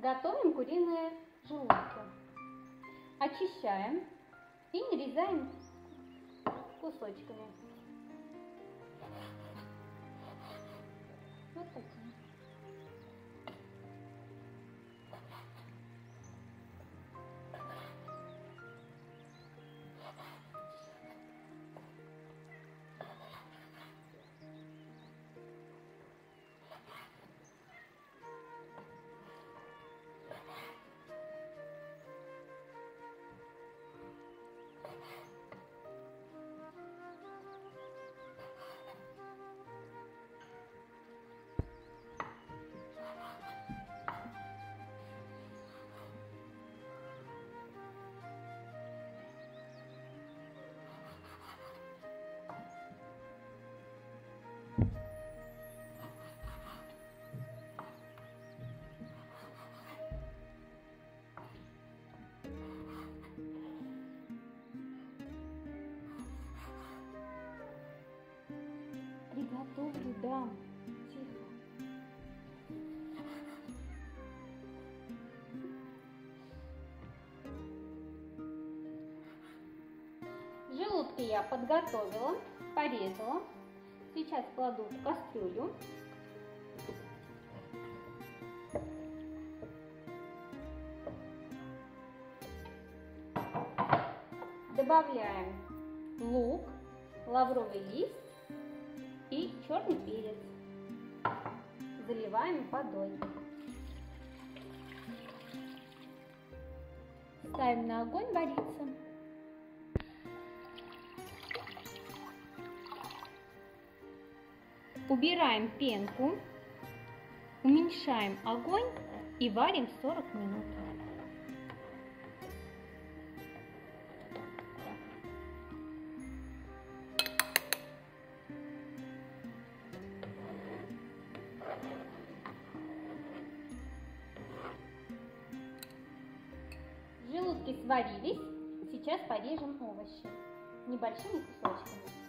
Готовим куриные желудки. Очищаем и нарезаем кусочками. Приготовлю, да. Тихо. Желудки я подготовила, порезала. Сейчас кладу в кастрюлю. Добавляем лук, лавровый лист и черный перец. Заливаем водой. Ставим на огонь вариться. Убираем пенку, уменьшаем огонь и варим 40 минут. Желудки сварились, сейчас порежем овощи небольшими кусочками.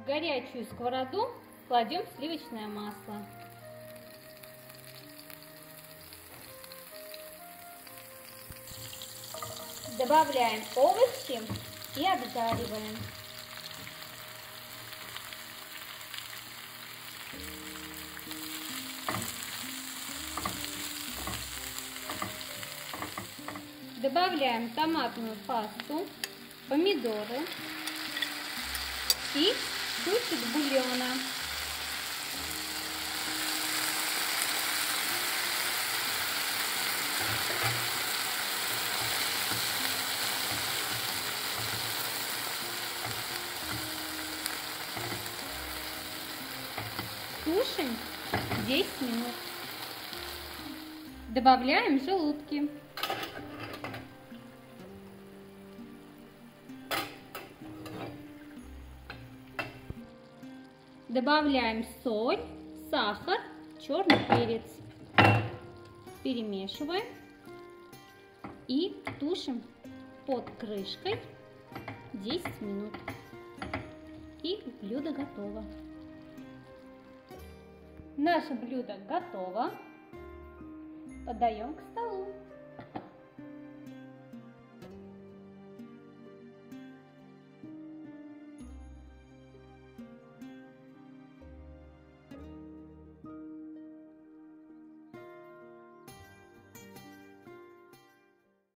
В горячую сковороду кладем сливочное масло. Добавляем овощи и обжариваем. Добавляем томатную пасту, помидоры и чуть-чуть бульона. Тушим 10 минут. Добавляем желудки. Добавляем соль, сахар, черный перец. Перемешиваем и тушим под крышкой 10 минут. И блюдо готово. Наше блюдо готово. Подаем к столу.